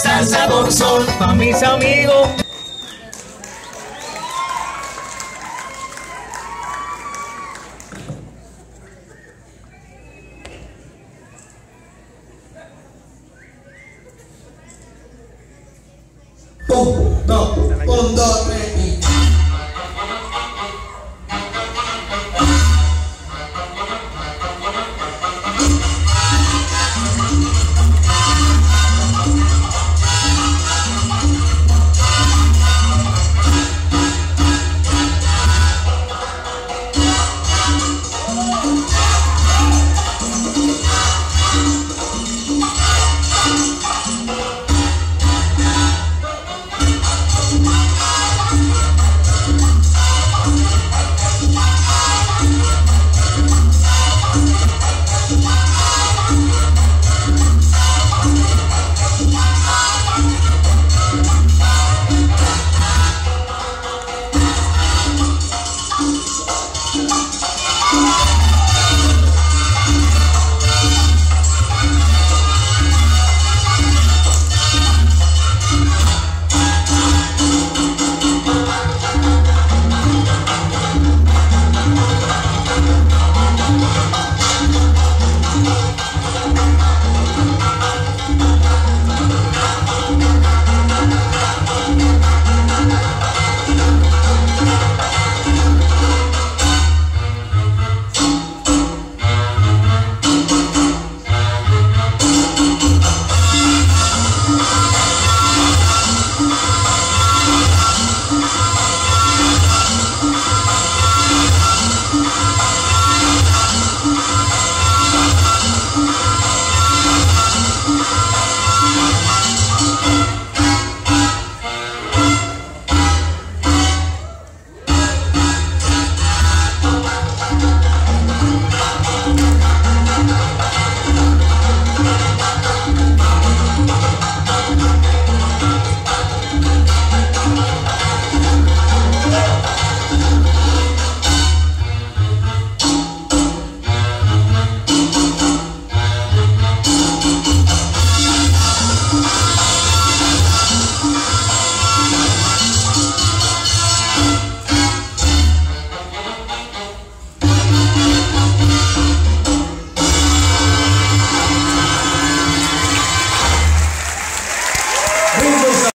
salsa con sol. Pa' mis amigos. Un, dos, un, dos, tres.